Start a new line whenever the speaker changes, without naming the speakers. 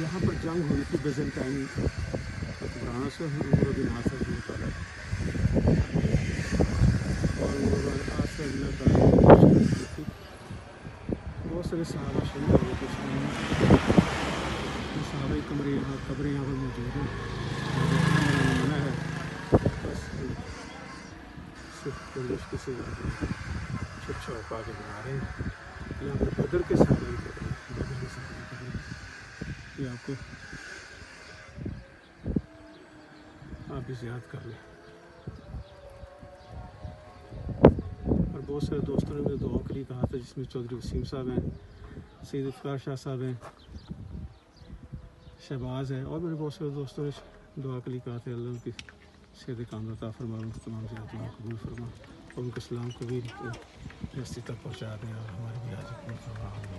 यहाँ पर जंग हुई थी बेजेंटाइन हुकमरानों से और की की बहुत सारे थे सहाबा कमरे यहाँ यहाँ पर मौजूद हैं। और है बस सिर्फ़ बड़ी मुश्किल से छुप छुप आगे बना रहे हैं। बदर के कब्रें ये आपको आप भी याद कर लें। और बहुत सारे दोस्तों ने मुझे दुआ के लिए कहा था जिसमें चौधरी वसीम साहब हैं सैद इफ्तार शाह साहब हैं, शहबाज है, और मेरे बहुत सारे दोस्तों ने दुआ के लिए कहा था, अल्लाह की सेहत कामता फरमा तमाम ज़्यादा कबूल फरमा और उनके सलाम को भी रस्ते तक पहुँचा दें। और हमारे 아직 불쌍하군요.